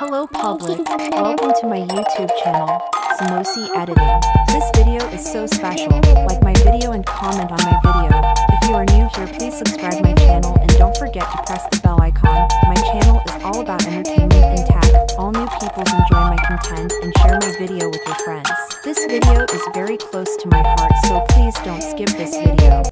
Hello public, welcome to my YouTube channel, Smosii Editing. This video is so special, like my video and comment on my video. If you are new here please subscribe my channel and don't forget to press the bell icon. My channel is all about entertainment and tech. All new people enjoy my content and share my video with your friends. This video is very close to my heart so please don't skip this video.